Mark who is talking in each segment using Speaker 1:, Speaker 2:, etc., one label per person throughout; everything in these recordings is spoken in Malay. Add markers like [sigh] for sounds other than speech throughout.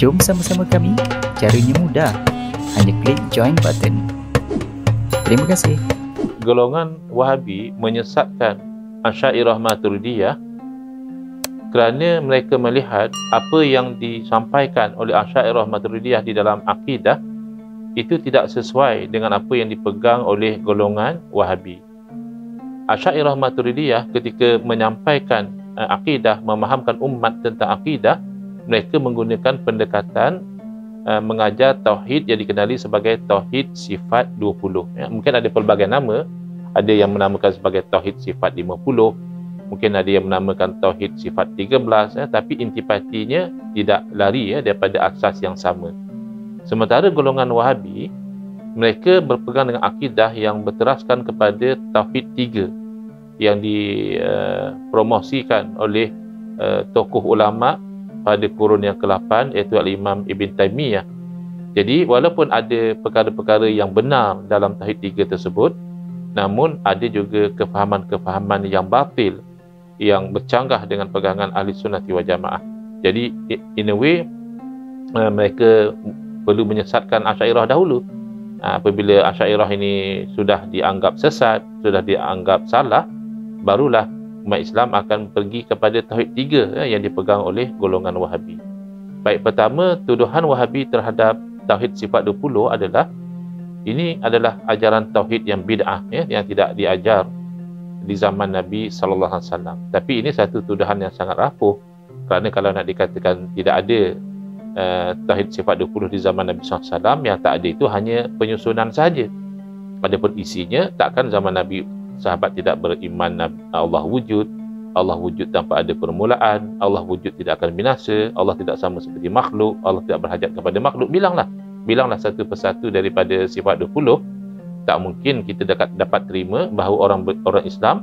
Speaker 1: Jom sama-sama kami. Caranya mudah. Hanya klik join button. Terima kasih.
Speaker 2: Golongan Wahabi menyesatkan Asyairah Maturidiyah kerana mereka melihat apa yang disampaikan oleh Asyairah Maturidiyah di dalam akidah itu tidak sesuai dengan apa yang dipegang oleh golongan Wahabi. Asyairah Maturidiyah ketika menyampaikan uh, akidah, memahamkan umat tentang akidah, mereka menggunakan pendekatan uh, mengajar tauhid yang dikenali sebagai tauhid sifat 20. Ya, mungkin ada pelbagai nama, ada yang menamakan sebagai tauhid sifat 50, mungkin ada yang menamakan tauhid sifat 13, ya, tapi intipatinya tidak lari ya, daripada asas yang sama. Sementara golongan Wahabi, mereka berpegang dengan akidah yang berteraskan kepada Tauhid Tiga yang dipromosikan uh, oleh uh, tokoh ulama pada kurun yang ke-8 iaitu Al-Imam Ibn Taymiyah. Jadi walaupun ada perkara-perkara yang benar dalam Tauhid Tiga tersebut, namun ada juga kefahaman-kefahaman yang batil yang bercanggah dengan pegangan Ahli Sunnah wal Jamaah. Jadi in a way uh, mereka perlu menyesatkan Asyairah dahulu. Ha, apabila Asyairah ini sudah dianggap sesat, sudah dianggap salah, barulah umat Islam akan pergi kepada Tauhid tiga ya, yang dipegang oleh golongan Wahabi. Baik pertama, tuduhan Wahabi terhadap Tauhid sifat 20 adalah ini adalah ajaran Tauhid yang bid'ah ya, yang tidak diajar di zaman Nabi sallallahu alaihi wasallam. Tapi ini satu tuduhan yang sangat rapuh kerana kalau nak dikatakan tidak ada uh, tauhid sifat 20 di zaman Nabi SAW yang tak ada itu hanya penyusunan saja. Adapun isinya takkan zaman Nabi sahabat tidak beriman Allah wujud, Allah wujud tanpa ada permulaan, Allah wujud tidak akan binasa, Allah tidak sama seperti makhluk, Allah tidak berhajat kepada makhluk. Bilanglah, bilanglah satu persatu daripada sifat 20 tak mungkin kita dapat dapat terima bahawa orang orang Islam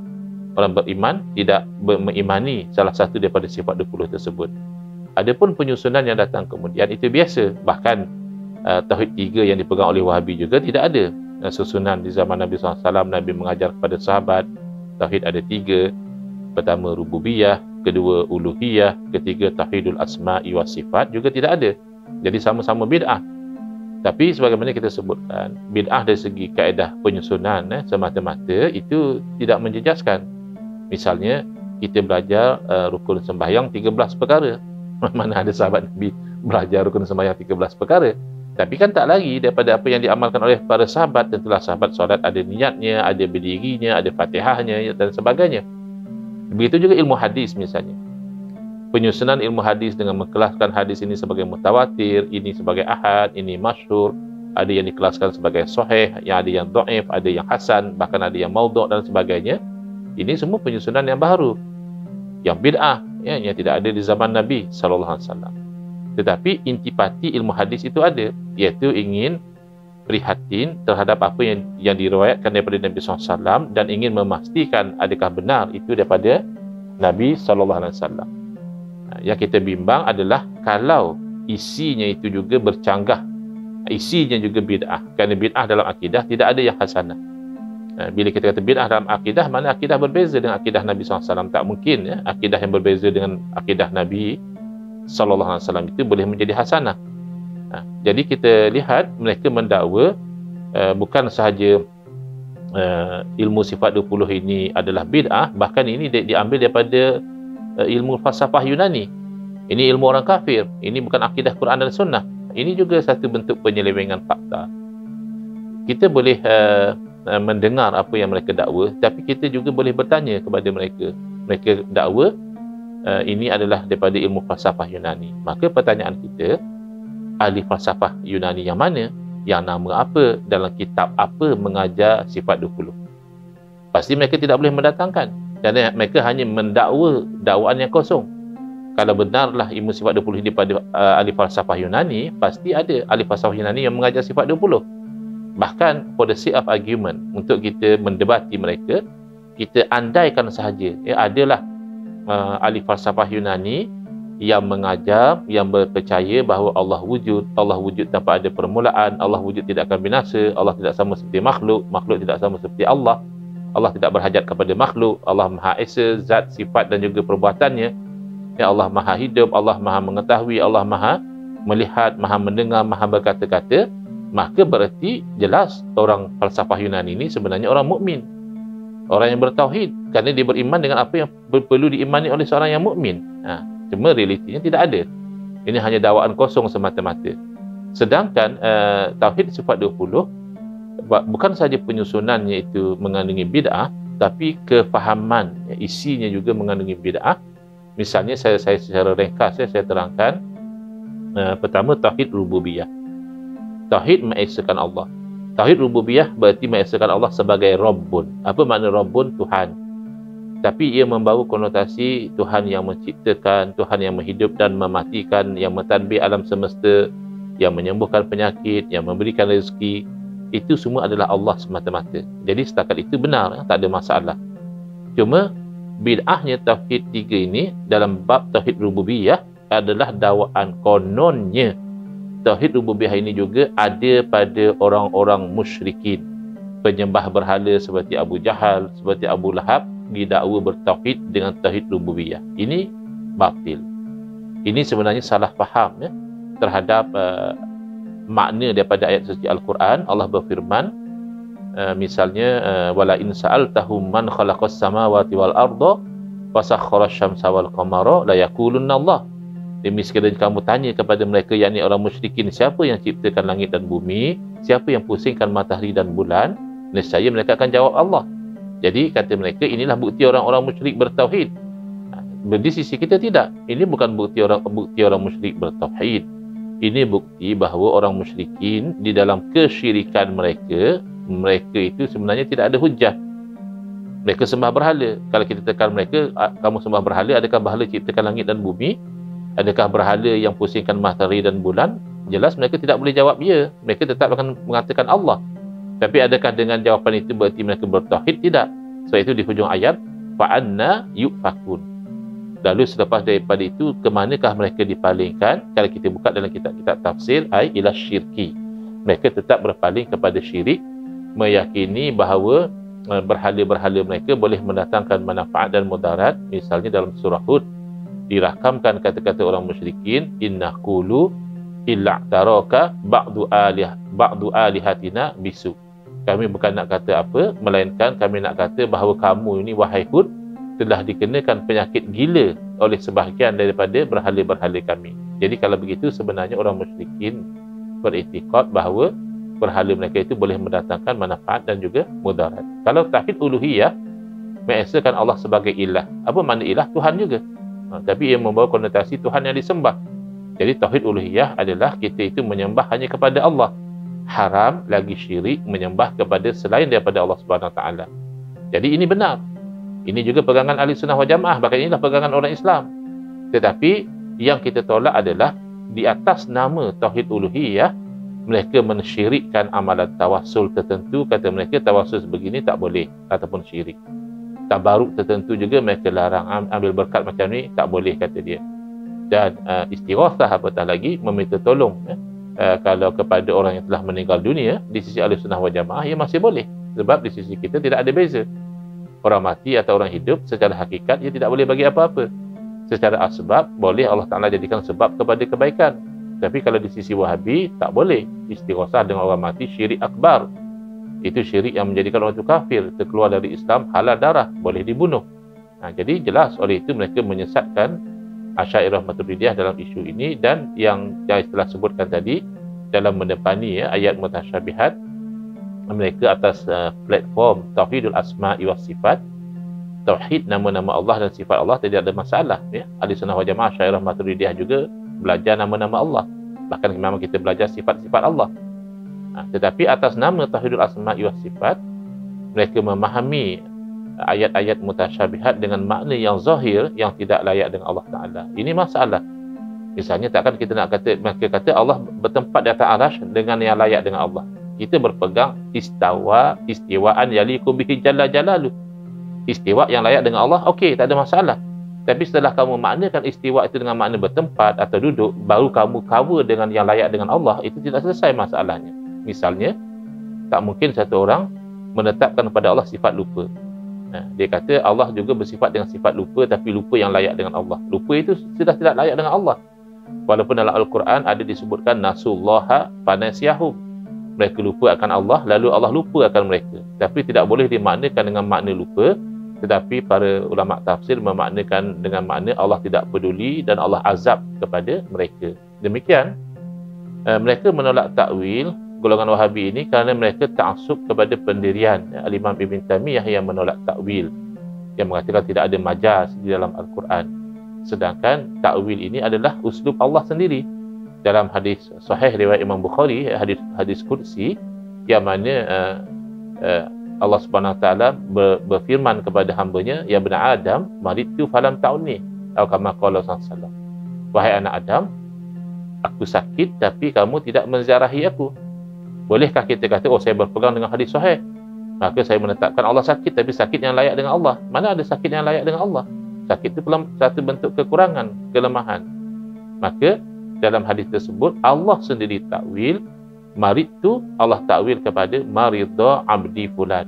Speaker 2: orang beriman tidak mengimani salah satu daripada sifat 20 tersebut. Adapun penyusunan yang datang kemudian itu biasa. Bahkan uh, Tauhid tiga yang dipegang oleh Wahabi juga tidak ada. Uh, susunan di zaman Nabi SAW, Nabi mengajar kepada sahabat, Tauhid ada tiga. Pertama, Rububiyah. Kedua, Uluhiyah. Ketiga, Tauhidul Asma'i wa Sifat juga tidak ada. Jadi sama-sama bid'ah. Tapi sebagaimana kita sebutkan, bid'ah dari segi kaedah penyusunan eh, semata-mata itu tidak menjejaskan. Misalnya, kita belajar uh, rukun sembahyang 13 perkara. [laughs] mana ada sahabat Nabi belajar rukun sembahyang 13 perkara tapi kan tak lagi daripada apa yang diamalkan oleh para sahabat tentulah sahabat solat ada niatnya ada berdirinya ada fatihahnya dan sebagainya. Begitu juga ilmu hadis misalnya. Penyusunan ilmu hadis dengan mengkelaskan hadis ini sebagai mutawatir ini sebagai ahad ini masyhur ada yang dikelaskan sebagai sahih yang ada yang dhaif ada yang hasan bahkan ada yang maudhu' dan sebagainya. Ini semua penyusunan yang baru yang bid'ah ya, yang tidak ada di zaman Nabi wasallam. Tetapi intipati ilmu hadis itu ada, iaitu ingin prihatin terhadap apa yang yang diriwayatkan daripada Nabi SAW dan ingin memastikan adakah benar itu daripada Nabi Wasallam. Yang kita bimbang adalah kalau isinya itu juga bercanggah, isinya juga bid'ah. Kerana bid'ah dalam akidah tidak ada yang hasanah. Bila kita kata bid'ah dalam akidah, mana akidah berbeza dengan akidah Nabi SAW? Tak mungkin ya, akidah yang berbeza dengan akidah Nabi SAW itu boleh menjadi hasanah. Ha, jadi kita lihat mereka mendakwa uh, bukan sahaja uh, ilmu sifat 20 ini adalah bid'ah, bahkan ini di, diambil daripada uh, ilmu falsafah Yunani. Ini ilmu orang kafir. Ini bukan akidah Quran dan Sunnah. Ini juga satu bentuk penyelewengan fakta. Kita boleh uh, mendengar apa yang mereka dakwa tapi kita juga boleh bertanya kepada mereka mereka dakwa uh, ini adalah daripada ilmu falsafah Yunani. Maka pertanyaan kita ahli falsafah Yunani yang mana? Yang nama apa? Dalam kitab apa mengajar sifat 20 pasti mereka tidak boleh mendatangkan. Kerana mereka hanya mendakwa dakwaan yang kosong. Kalau benarlah ilmu sifat 20 ini pada uh, ahli falsafah Yunani pasti ada ahli falsafah Yunani yang mengajar sifat 20 bahkan for the sake of argument untuk kita mendebati mereka kita andaikan sahaja ya adalah uh, ahli falsafah Yunani yang mengajar yang berpercaya bahawa Allah wujud Allah wujud tanpa ada permulaan Allah wujud tidak akan binasa Allah tidak sama seperti makhluk makhluk tidak sama seperti Allah Allah tidak berhajat kepada makhluk Allah Maha Esa zat sifat dan juga perbuatannya ya Allah Maha hidup Allah Maha mengetahui Allah Maha melihat, maha mendengar, maha berkata-kata, maka berarti jelas orang falsafah Yunani ini sebenarnya orang mukmin. Orang yang bertauhid kerana dia beriman dengan apa yang perlu diimani oleh seorang yang mukmin. Ha, cuma realitinya tidak ada. Ini hanya dakwaan kosong semata-mata. Sedangkan uh, tauhid sifat 20 bukan saja penyusunannya itu mengandungi bid'ah tapi kefahaman isinya juga mengandungi bid'ah. Misalnya saya saya secara ringkas ya, saya terangkan uh, pertama tauhid rububiyah. Tauhid mengesakan Allah. Tauhid rububiyah berarti mengesakan Allah sebagai Rabbun. Apa makna Rabbun? Tuhan. Tapi ia membawa konotasi Tuhan yang menciptakan, Tuhan yang menghidup dan mematikan, yang mentadbir alam semesta, yang menyembuhkan penyakit, yang memberikan rezeki. Itu semua adalah Allah semata-mata. Jadi setakat itu benar, tak ada masalah. Cuma bid'ahnya Tauhid tiga ini dalam bab Tauhid rububiyah adalah dakwaan kononnya tauhid rububiyah ini juga ada pada orang-orang musyrikin. Penyembah berhala seperti Abu Jahal seperti Abu Lahab didakwa bertauhid dengan tauhid rububiyah. Ini batil. Ini sebenarnya salah faham ya terhadap uh, makna daripada ayat suci Al-Quran. Allah berfirman uh, misalnya uh, wala in sa'altahum man khalaqas samawati wal arda wasakhkhara asy-syamsa wal qamara la yaqulunna Allah Demi sekiranya kamu tanya kepada mereka yakni orang musyrikin siapa yang ciptakan langit dan bumi, siapa yang pusingkan matahari dan bulan, nescaya mereka akan jawab Allah. Jadi kata mereka inilah bukti orang-orang musyrik bertauhid. Ha, di sisi kita tidak. Ini bukan bukti orang bukti orang musyrik bertauhid. Ini bukti bahawa orang musyrikin di dalam kesyirikan mereka, mereka itu sebenarnya tidak ada hujah. Mereka sembah berhala. Kalau kita tekan mereka, kamu sembah berhala, adakah berhala ciptakan langit dan bumi? Adakah berhala yang pusingkan matahari dan bulan? Jelas mereka tidak boleh jawab ya. Mereka tetap akan mengatakan Allah. Tapi adakah dengan jawapan itu berarti mereka bertauhid? Tidak. Sebab itu di hujung ayat fa'anna yufakun. Lalu selepas daripada itu ke manakah mereka dipalingkan? Kalau kita buka dalam kitab-kitab tafsir ai ila syirki. Mereka tetap berpaling kepada syirik meyakini bahawa eh, berhala-berhala mereka boleh mendatangkan manfaat dan mudarat misalnya dalam surah Hud dirakamkan kata-kata orang musyrikin inna qulu illa taraka ba'du alih ba'du alihatina bisu. Kami bukan nak kata apa melainkan kami nak kata bahawa kamu ini wahai hud telah dikenakan penyakit gila oleh sebahagian daripada berhala-berhala kami. Jadi kalau begitu sebenarnya orang musyrikin beriktikad bahawa berhala mereka itu boleh mendatangkan manfaat dan juga mudarat. Kalau tauhid uluhiyah mengesakan Allah sebagai ilah apa makna ilah? Tuhan juga ha, tapi ia membawa konotasi Tuhan yang disembah. Jadi tauhid uluhiyah adalah kita itu menyembah hanya kepada Allah. Haram lagi syirik menyembah kepada selain daripada Allah Subhanahu taala. Jadi ini benar. Ini juga pegangan ahli sunnah wal jamaah. Bahkan inilah pegangan orang Islam. Tetapi yang kita tolak adalah di atas nama tauhid uluhiyah mereka mensyirikkan amalan tawassul tertentu. Kata mereka tawassul sebegini tak boleh ataupun syirik tabaruk tertentu juga mereka larang. Ambil berkat macam ni tak boleh kata dia. Dan uh, istighosah apatah lagi meminta tolong ya. uh, kalau kepada orang yang telah meninggal dunia di sisi ahli sunnah wal jamaah ia masih boleh. Sebab di sisi kita tidak ada beza. Orang mati atau orang hidup secara hakikat ia tidak boleh bagi apa-apa. Secara asbab boleh Allah Ta'ala jadikan sebab kepada kebaikan. Tapi kalau di sisi wahabi tak boleh. Istighosah dengan orang mati syirik akbar itu syirik yang menjadikan orang itu kafir terkeluar dari Islam halal darah boleh dibunuh. Nah, jadi jelas oleh itu mereka menyesatkan Asyairah Maturidiyah dalam isu ini dan yang saya telah sebutkan tadi dalam mendepani ya, ayat mutasyabihat mereka atas uh, platform Tauhidul Asma' wa Sifat. Tauhid nama-nama Allah dan sifat Allah tidak ada masalah ya. Ahli Sunnah wal Jamaah Maturidiyah juga belajar nama-nama Allah. Bahkan memang kita belajar sifat-sifat Allah. Ha, tetapi atas nama Tauhidul Asma'i wa Sifat, mereka memahami ayat-ayat mutasyabihat dengan makna yang zahir yang tidak layak dengan Allah Ta'ala. Ini masalah. Misalnya takkan kita nak kata, mereka kata Allah bertempat di atas arash dengan yang layak dengan Allah. Kita berpegang istawa, istiwaan yalikum bihi jalla jalalu. Istiwa yang layak dengan Allah, okey, tak ada masalah. Tapi setelah kamu maknakan istiwa itu dengan makna bertempat atau duduk, baru kamu cover dengan yang layak dengan Allah, itu tidak selesai masalahnya. Misalnya, tak mungkin satu orang menetapkan kepada Allah sifat lupa. Dia kata Allah juga bersifat dengan sifat lupa tapi lupa yang layak dengan Allah. Lupa itu sudah tidak layak dengan Allah. Walaupun dalam Al-Quran ada disebutkan nasullaha fanasiyahum. Mereka lupa akan Allah lalu Allah lupa akan mereka. Tapi tidak boleh dimaknakan dengan makna lupa tetapi para ulama tafsir memaknakan dengan makna Allah tidak peduli dan Allah azab kepada mereka. Demikian eh, mereka menolak takwil golongan Wahabi ini kerana mereka taksub kepada pendirian Al-Imam Ibn Taymiyah yang menolak takwil yang mengatakan tidak ada majaz di dalam Al-Quran. Sedangkan takwil ini adalah uslub Allah sendiri. Dalam hadis sahih riwayat Imam Bukhari, hadis hadis kursi yang mana uh, uh, Allah Subhanahu Wa Taala berfirman kepada hamba-Nya, "Ya bani Adam, maritu falam ta'uni." Atau kama qala sallallahu Wahai anak Adam, aku sakit tapi kamu tidak menziarahi aku. Bolehkah kita kata, oh saya berpegang dengan hadis sahih? Maka saya menetapkan Allah sakit tapi sakit yang layak dengan Allah. Mana ada sakit yang layak dengan Allah? Sakit itu satu bentuk kekurangan, kelemahan. Maka dalam hadis tersebut Allah sendiri takwil marid tu Allah takwil kepada maridha abdi fulan.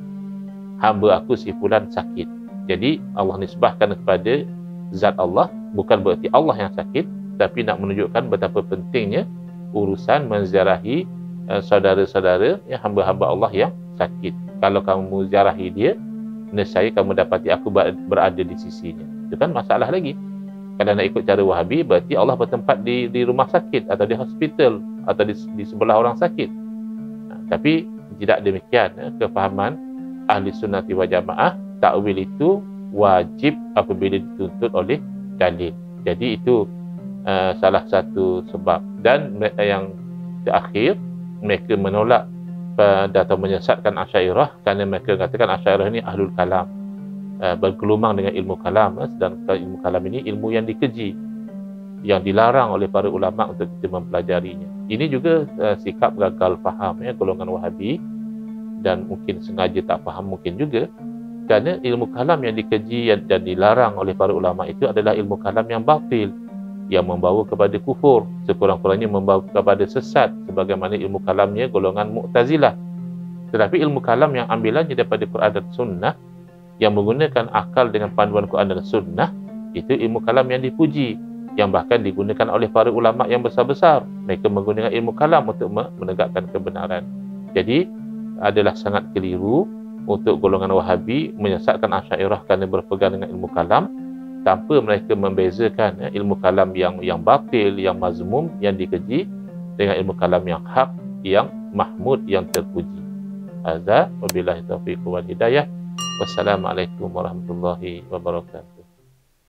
Speaker 2: Hamba aku si fulan sakit. Jadi Allah nisbahkan kepada zat Allah bukan berarti Allah yang sakit tapi nak menunjukkan betapa pentingnya urusan menziarahi uh, saudara-saudara yang hamba-hamba Allah yang sakit. Kalau kamu ziarahi dia nescaya kamu dapati aku berada di sisinya. Itu kan masalah lagi. Kalau nak ikut cara wahabi berarti Allah bertempat di di rumah sakit atau di hospital atau di, di sebelah orang sakit. Ha, tapi tidak demikian ya, kefahaman ahli sunnati wa jamaah takwil itu wajib apabila dituntut oleh dalil. Jadi itu uh, salah satu sebab. Dan yang terakhir mereka menolak atau menyesatkan Asyairah kerana mereka katakan Asyairah ini ahlul kalam. Uh, bergelumang dengan ilmu kalam uh, sedangkan ilmu kalam ini ilmu yang dikeji yang dilarang oleh para ulama untuk kita mempelajarinya. Ini juga uh, sikap gagal faham ya golongan wahabi dan mungkin sengaja tak faham mungkin juga. Kerana ilmu kalam yang dikeji dan dilarang oleh para ulama itu adalah ilmu kalam yang batil yang membawa kepada kufur. Sekurang-kurangnya membawa kepada sesat sebagaimana ilmu kalamnya golongan mu'tazilah. Tetapi ilmu kalam yang ambilannya daripada Quran dan Sunnah yang menggunakan akal dengan panduan Quran dan Sunnah itu ilmu kalam yang dipuji yang bahkan digunakan oleh para ulama yang besar-besar. Mereka menggunakan ilmu kalam untuk menegakkan kebenaran. Jadi adalah sangat keliru untuk golongan wahabi menyesatkan asyairah kerana berpegang dengan ilmu kalam tanpa mereka membezakan ya, ilmu kalam yang yang batil, yang mazmum, yang dikeji dengan ilmu kalam yang hak, yang mahmud, yang terpuji. Azza wa billahi taufiq wal hidayah. Wassalamualaikum warahmatullahi wabarakatuh.